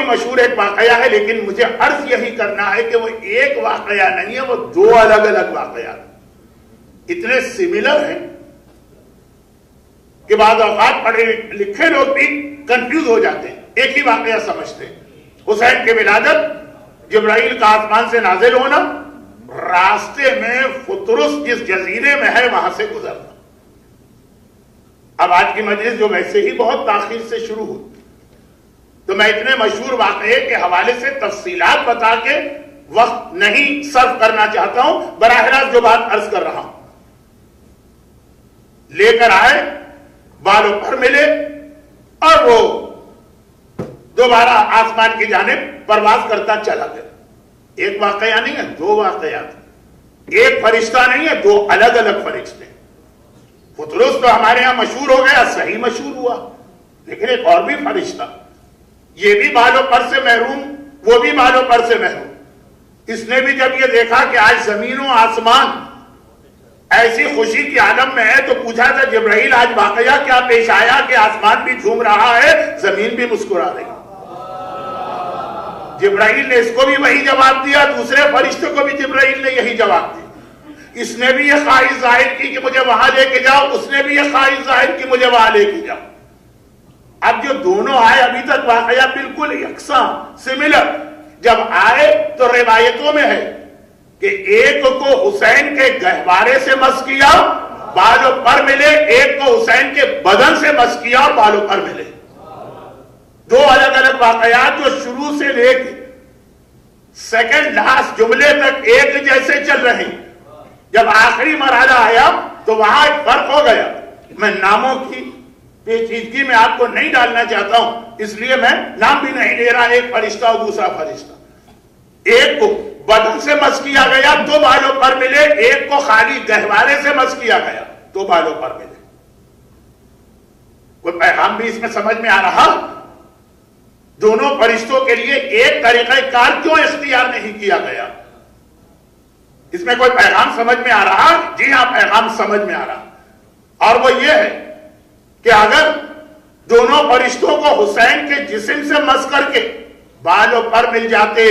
ही मशहूर एक वाकया है, लेकिन मुझे अर्ज़ यही करना है कि वो एक वाकया नहीं है, वो दो अलग अलग वाकया इतने सिमिलर हैं कि बाद औकात पढ़े लिखे लोग भी कंफ्यूज हो जाते हैं। एक ही वाकया समझते हैं। हुसैन के विलादत, जब्राइल का आसमान से नाजिल होना, रास्ते में फुतरुस जिस जजीरे में है, वहाँ से गुजरना। अब आज की मजलिस जो वैसे ही बहुत ताखिर से शुरू हुई। तो मैं इतने मशहूर वाकये के हवाले से तफसीलात बता के वक्त नहीं सर्व करना चाहता हूँ, बराह रास्त जो बात अर्ज़ कर रहा हूँ। लेकर आए, बालों पर मिले, और वो दोबारा आसमान की जाने परवाज करता चला गया। एक वाकया नहीं है, दो वाकया एक फरिश्ता नहीं है, दो अलग अलग फरिश्ते तो हमारे यहाँ मशहूर हो गया, सही मशहूर हुआ। लेकिन एक और भी फरिश्ता। ये भी बालों पर से महरूम वो भी बालों पर से महरूम इसने भी जब ये देखा कि आज जमीनों आसमान ऐसी खुशी की आलम में है तो पूछा था, जब्राइल, आज वाकया क्या पेश आया कि आसमान भी झूम रहा है, ज़मीन भी मुस्कुरा रही? जिब्राइल ने इसको भी वही जवाब दिया, दूसरे फरिश्ते को भी जिब्राइल ने यही जवाब दिया। इसने भी यह ख्वाहिश ज़ाहिर की कि मुझे वहाँ लेके जाओ, उसने भी यह ख्वाहिश ज़ाहिर की, मुझे वहाँ लेके जाओ। अब जो दोनों आए अभी तक वाकया बिल्कुल यकसा सिमिलर जब आए तो रिवायतों में है कि एक को हुसैन के गहवारे से मस किया बालों पर मिले, एक को हुसैन के बदन से मस किया और बालों पर मिले। दो अलग अलग वाकयात जो शुरू से लेके सेकंड लास्ट जुमले तक एक जैसे चल रहे। जब आखिरी मरहला आया तो वहाँ एक फ़र्क हो गया। मैं नामों की पेचीदगी में आपको नहीं डालना चाहता हूँ। इसलिए मैं नाम भी नहीं ले रहा, एक फरिश्ता और दूसरा फरिश्ता। एक को बदन से मस किया गया, दो बालों पर मिले। एक को खाली गहवारे से मस किया गया, दो बालों पर मिले। कोई पैगाम भी इसमें समझ में आ रहा? दोनों फरिश्तों के लिए एक तरीका कार क्यों इख्तियार नहीं किया गया? इसमें कोई पैगाम समझ में आ रहा? जी हाँ, पैगाम समझ में आ रहा। और वो ये है कि अगर दोनों फरिश्तों को हुसैन के जिस्म से मस करके बालों पर मिल जाते,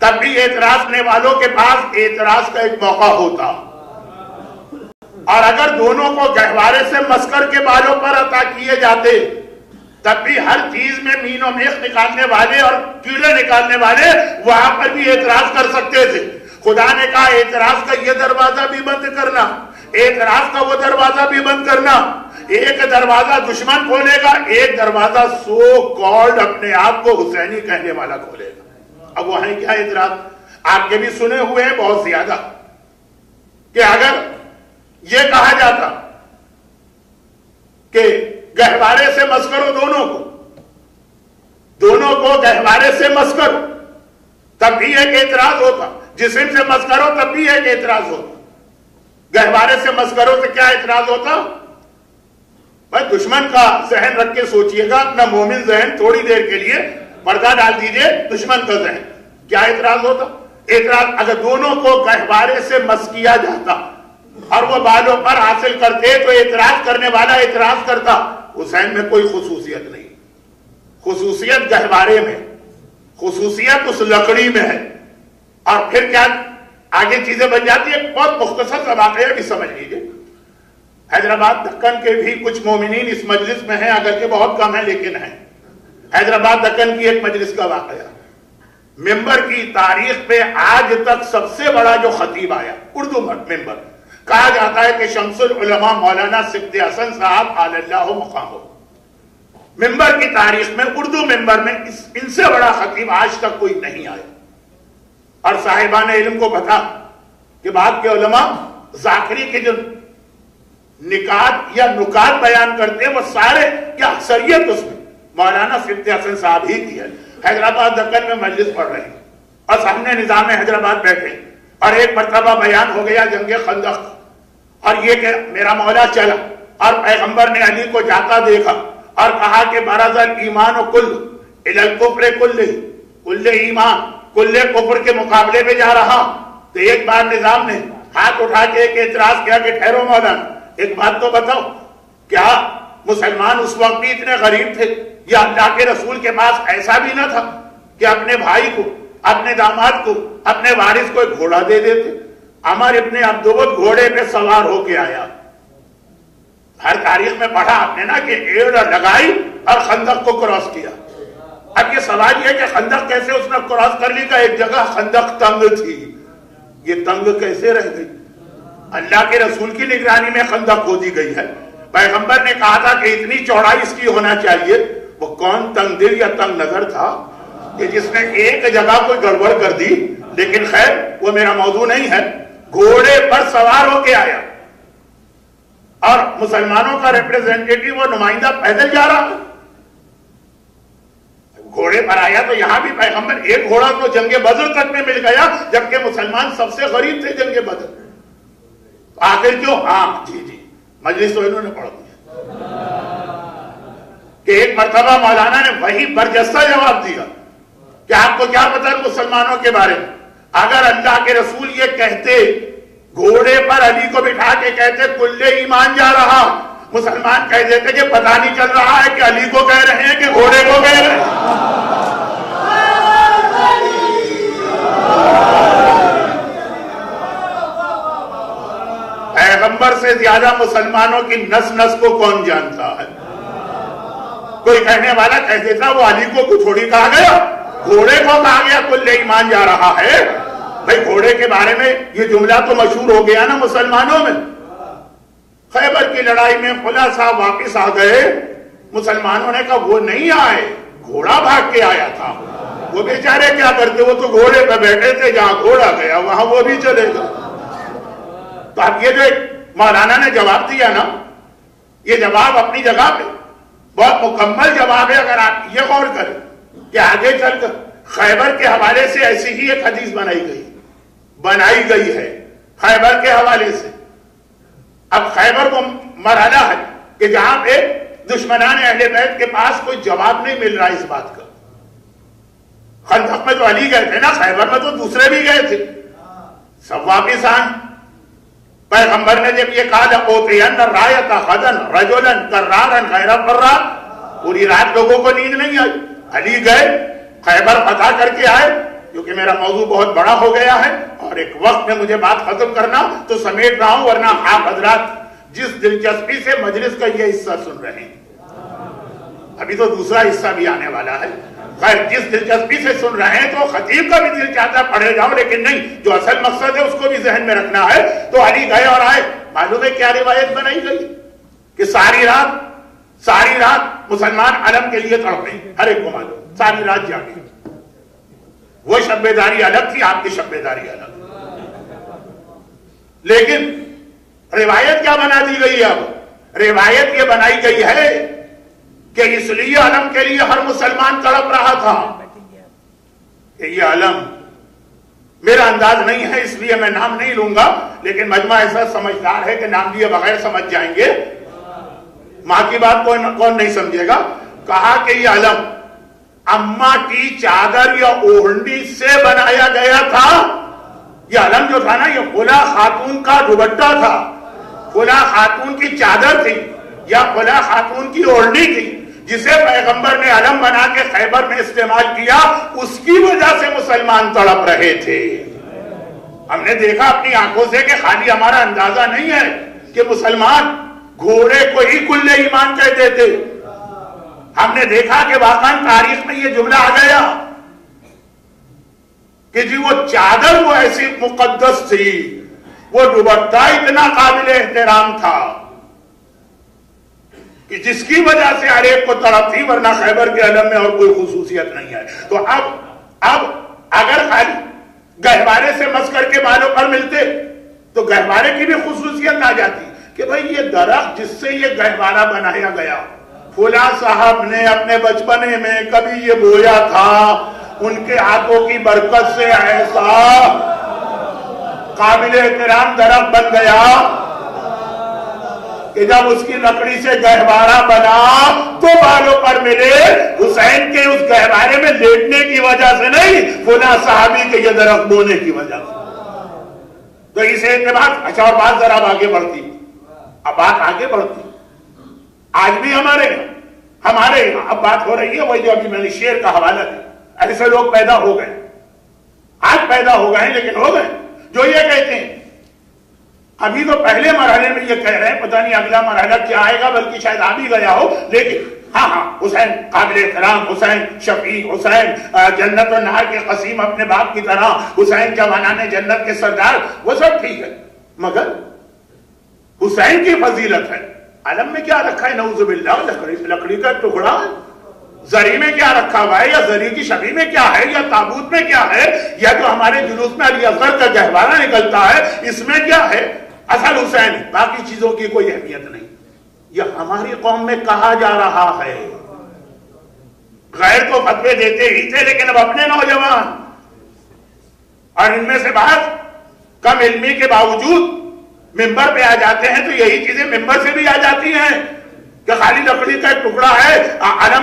तब भी एतराज़ करने वालों के पास एतराज़ का एक मौका होता। और अगर दोनों को गहवारे से मस्कर के बालों पर अता किए जाते, तब भी हर चीज़ में मीनो मेख निकालने वाले और कीड़े निकालने वाले वहाँ पर भी एतराज़ कर सकते थे। खुदा ने कहा, एतराज़ का यह दरवाज़ा भी बंद करना, एतराज़ का वो दरवाज़ा भी बंद करना। एक दरवाज़ा दुश्मन खोलेगा, एक दरवाज़ा सो कॉल्ड अपने आप को हुसैनी कहने वाला खोलेगा। अब वहाँ क्या एतराज़ आपके भी सुने हुए हैं बहुत ज़्यादा कि अगर यह कहा जाता कि गहवारे से मस्करो दोनों को दोनों को गहवारे से मस्करो, तब भी एक एतराज़ होता। जिसम से मस्करो तब भी एक एतराज़ होता। गहवारे से मस्करो से क्या एतराज़ होता? भाई, दुश्मन का जहन रख के सोचिएगा, अपना मोमिन जहन थोड़ी देर के लिए पर्दा डाल दीजिए, दुश्मन का जहन। क्या एतराज़ होता? एतराज़ अगर दोनों को गहवारे से मस किया जाता और वो बालों पर हासिल करते तो एतराज़ करने वाला एतराज़ करता। हुसैन में कोई खसूसियत नहीं। खसूसियत गहवारे में खसूसियत उस लकड़ी में है। और फिर क्या आगे चीज़ें बन जाती है? बहुत मुख्तसर सा वाकया भी समझ लीजिए। हैदराबाद दक्कन के भी कुछ मोमिन इस मजलिस में हैं अगर के बहुत कम है, लेकिन है। हैदराबाद दक्कन की एक मजलिस का वाकया। मेंबर की तारीख पे आज तक सबसे बड़ा जो खतीब आया, उर्दू मेंबर। कहा जाता है कि शमसुल उलमा मौलाना सिद्ध हसन साहब आल्लाह मुकाम मेंबर की तारीख में, उर्दू मेंबर में इनसे बड़ा खतीब आज तक कोई नहीं आया। और साहिबान इलम को बता कि बाद के उलमा जाकरी के जो निकात या नुकात बयान करते हैं, वो सारे या अक्सरियत उसमें। मौलाना सिद्ध हसन साहब ही की है। हैदराबाद दक्कन में मजलिस पढ़ रहे और सामने निज़ाम हैदराबाद बैठे और एक मरतबा बयान हो गया जंगे खंदक। और ये कि मेरा मौला चला और पैगंबर ने अली को जाता देखा और कहा कि बराजल ईमान कुल कुफर कुल्ले कुल्ले ईमान, कुल्ले कुफर के मुकाबले में जा रहा। तो एक बार निज़ाम ने हाथ उठा के एक एतराज़ किया कि ठहरो मौलाना। एक बात तो बताओ, क्या मुसलमान उस वक्त भी इतने गरीब थे या अल्लाह के रसूल के पास ऐसा भी ना था कि अपने भाई को, अपने दामाद को, अपने वारिस को एक घोड़ा दे देते? अमर इतने अब्दुबत घोड़े पे सवार होके आया। हर तारीख में पढ़ा आपने ना कि एड़ लगाई और खंदक को क्रॉस किया। अब ये सवाल यह कि खंदक कैसे उसने क्रॉस कर ली का एक जगह खंदक तंग थी? ये तंग कैसे रह गई? अल्लाह के रसूल की निगरानी में खंदक खोदी गई है। पैगंबर ने कहा था कि इतनी चौड़ाई इसकी होना चाहिए। वो कौन तंग दिल या तंग नज़र था? कि जिसने एक जगह कोई गड़बड़ कर दी, लेकिन खैर, वो मेरा मौजू नहीं है। घोड़े पर सवार होके आया। और मुसलमानों का रिप्रेजेंटेटिव और नुमाइंदा पैदल जा रहा। घोड़े पर आया तो यहाँ भी पैगंबर एक घोड़ा तो जंगे बदर तक में मिल गया, जबकि मुसलमान सबसे गरीब थे जंगे बदर तो आखिर क्यों? हाँ जी जी। मजलिस तो इन्होंने पढ़ दिया कि एक मरतबा मौलाना ने वही बरजस्ता जवाब दिया। कि आपको क्या पता मुसलमानों के बारे में? अगर अल्लाह के रसूल ये कहते, घोड़े पर अली को बिठा के कहते, कुल्ले ईमान जा रहा। मुसलमान कह देते कि पता नहीं चल रहा है कि अली को कह रहे हैं कि घोड़े को कह रहे हैं। पैगंबर से ज़्यादा मुसलमानों की नस नस को कौन जानता है? कोई कहने वाला कह देता वो अली को थोड़ी कहा गया। घोड़े को कहा गया, कुल ईमान जा रहा है। भाई, घोड़े के बारे में ये जुमला तो मशहूर हो गया ना मुसलमानों में। खैबर की लड़ाई में खुला साहब वापिस आ गए। मुसलमानों ने कहा, वो नहीं आए, घोड़ा भाग के आया था। वो बेचारे क्या करते, वो तो घोड़े पे बैठे थे, जहाँ घोड़ा गया, वहाँ वो भी चलेगा तो अब ये जो मौलाना ने जवाब दिया ना, ये जवाब अपनी जगह पे, बहुत मुकम्मल जवाब है अगर आप ये गौर करें कि आगे चलकर खैबर के हवाले से ऐसी ही एक हदीस बनाई गई बनाई गई है, खैबर के हवाले से। अब खैबर को मरहला है कि जहाँ पे दुश्मनान अहले बैत के पास कोई जवाब नहीं मिल रहा इस बात का। खंदक में तो अली गए थे ना, खैबर में तो दूसरे भी गए थे। सब वापिस आए। पैगंबर ने जब ये कहा ओतयन रायत हदन रजोलन कर्रारन खैरा फर्रा पूरी रात लोगों को नींद नहीं आई। अली गए, खैबर पता करके आए, क्योंकि मेरा मौजू बहुत बड़ा हो गया है, और एक वक्त में मुझे बात खत्म करना तो समेट रहा हूँ, वरना आप हजरात जिस दिलचस्पी से मजलिस का यह हिस्सा सुन रहे हैं। अभी तो दूसरा हिस्सा भी आने वाला है। खैर जिस दिलचस्पी से सुन रहे हैं तो खतीब का भी दिल चाहता पढ़े जाओ लेकिन नहीं, जो असल मकसद है उसको भी जहन में रखना है। तो अली गए और आए। मालूम है क्या रिवायत बनाई गई? कि सारी रात सारी रात मुसलमान अलम के लिए तड़पे, हर एक को मालूम, सारी रात जागे। वो शब्बेदारी अलग थी, आपकी शब्बेदारी अलग। लेकिन रिवायत क्या बना दी गई अब? रिवायत ये बनाई गई है कि इसलिए अलम के लिए हर मुसलमान तड़प रहा था। कि ये अलम मेरा अंदाज नहीं है इसलिए मैं नाम नहीं लूँगा, लेकिन मजमा ऐसा समझदार है कि नाम लिए बगैर समझ जाएँगे। माँ की बात कौन कौन नहीं समझेगा? कहा कि ये अलम अम्मा की चादर या ओहंडी से बनाया गया था। यह अलम जो था ना, ये खुला खातून का दुबट्टा था। खुला खातून की चादर थी या खुला खातून की ओढ़नी थी। जिसे पैगंबर ने अलम बना के खैबर में इस्तेमाल किया, उसकी वजह से मुसलमान तड़प रहे थे। हमने देखा अपनी आँखों से कि खाली हमारा अंदाज़ा नहीं है कि मुसलमान घोड़े को ही कुल्ले ईमान कहते थे हमने देखा कि वाकन तारीख में ये जुमला आ गया कि जी वो चादर वो ऐसी मुकद्दस थी, वो दुबट्टा इतना काबिल एहतराम था। कि जिसकी वजह से हर एक को तड़प थी, वरना खैबर के अलम में और कोई खसूसियत नहीं है। तो अब अब अगर खाली गहवारे से मस करके बालों पर मिलते तो गहवारे की भी खसूसियत आ जाती कि भाई ये दरख्त जिससे ये गहवारा बनाया गया, फुला साहब ने अपने बचपने में कभी ये बोया था, उनके हाथों की बरकत से ऐसा काबिल एहतराम दरख्त बन गया कि जब उसकी लकड़ी से गहवारा बना तो बालों पर मिले। हुसैन के उस गहवारे में लेटने की वजह से नहीं, फुला साहबी के ये दरख्त बोने की वजह से। तो इसे बात अच्छा और बात जरा आगे बढ़ती। अब बात आगे बढ़ती। आज भी हमारे हमारे अब बात हो रही है, वही जो अभी मैंने शेर का हवाला दिया। ऐसे लोग पैदा हो गए। आज पैदा हो गए लेकिन हो गए। जो ये कहते हैं अभी तो पहले मरहले में ये कह रहे हैं, पता नहीं अगला मरहला क्या आएगा, बल्कि शायद आ भी गया हो। लेकिन हाँ हाँ हुसैन, काबिल एहतराम, हुसैन, शफी, हुसैन जन्नत और नहर के कसीम अपने बाप की तरह, हुसैन जवाना ने जन्नत के सरदार, वो सब ठीक है। मगर, हुसैन की फजीलत है। आलम में क्या रखा है? नवजुबिल्ला लकड़ी लकड़ी का टुकड़ा। जरी में क्या रखा हुआ है? या जरी की छवि में क्या है? या ताबूत में क्या है? या जो हमारे जुलूस में अली असगर का गहवारा निकलता है? इसमें क्या है? असल हुसैन, बाकी चीज़ों की कोई अहमियत नहीं। यह हमारी कौम में कहा जा रहा है। गैर को फतवे देते ही थे, लेकिन अब अपने नौजवान। और इनमें से बात कम इलमी के बावजूद मेंबर पे आ जाते हैं तो यही चीज़ें मेंबर से भी आ जाती हैं। कि खाली लकड़ी का एक टुकड़ा है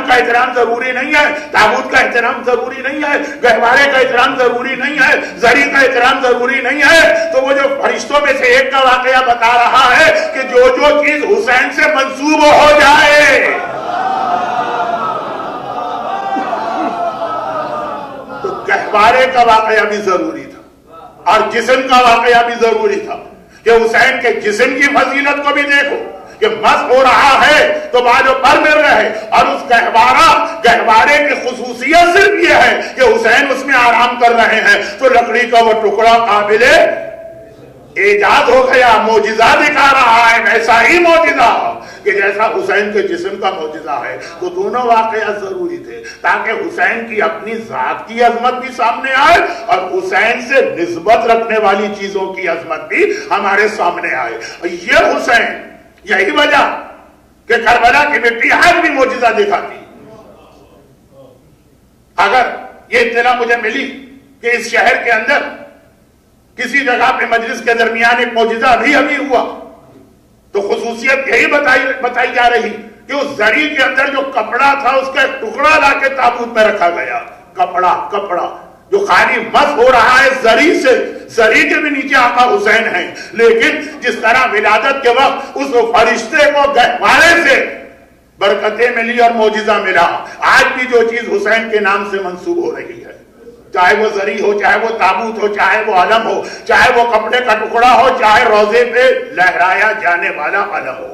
का एहतराम ज़रूरी नहीं है, ताबूत का एहतराम ज़रूरी नहीं है गहवारे का एहतराम ज़रूरी नहीं है, जरी का एहतराम ज़रूरी नहीं है। तो वो जो फरिश्तों में से एक का वाकया बता रहा है कि जो जो चीज़ हुसैन से मंसूब हो जाए। तो गहवारे का वाकया भी ज़रूरी था, और जिसम का वाकया भी ज़रूरी था, कि हुसैन के जिसम की फजीलत को भी देखो। कि मस हो रहा है तो बाजो पर मिल रहे और उस गहवारा, गहवारे की खसूसियत सिर्फ़ ये है कि हुसैन उसमें आराम कर रहे हैं। तो लकड़ी का वो टुकड़ा काबिले एजाद हो गया, मोजिजा दिखा रहा है, वैसा ही मोजिजा। कि जैसा हुसैन के जिस्म का मोजिजा है तो दोनों वाकया ज़रूरी थे, ताकि हुसैन की अपनी जात की अजमत भी सामने आए और हुसैन से निस्बत रखने वाली चीज़ों की अजमत भी हमारे सामने आए। ये हुसैन यही वजह कि करबला की मिट्टी आज भी मोजिजा दिखाती। अगर ये इतना मुझे मिली कि इस शहर के अंदर, किसी जगह पे मजलिस के दरमियान एक मोजिजा भी अभी हुआ तो खसूसियत यही बताई बताई जा रही कि उस जरी के अंदर जो कपड़ा था, उसका एक टुकड़ा लाके ताबूत में रखा गया। कपड़ा कपड़ा। जो खाली मस हो रहा है, जरी से, जरी के भी नीचे आका हुसैन है। लेकिन जिस तरह विलादत के वक्त उस फरिश्ते को गहवारे से बरकतें मिली और मोजिजा मिला, आज भी जो चीज़ हुसैन के नाम से मंसूब हो रही है, चाहे वो जरी हो, चाहे वो ताबूत हो, चाहे वो अलम हो, चाहे वो कपड़े का टुकड़ा हो, चाहे रोज़े पे लहराया जाने वाला अलम हो।